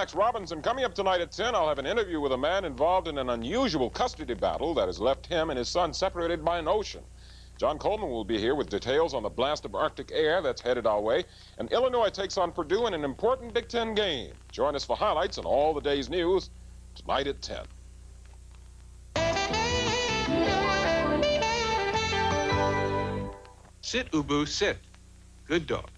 Max Robinson. Coming up tonight at 10, I'll have an interview with a man involved in an unusual custody battle that has left him and his son separated by an ocean. John Coleman will be here with details on the blast of Arctic air that's headed our way. And Illinois takes on Purdue in an important Big Ten game. Join us for highlights and all the day's news tonight at 10. Sit, Ubu, sit. Good dog.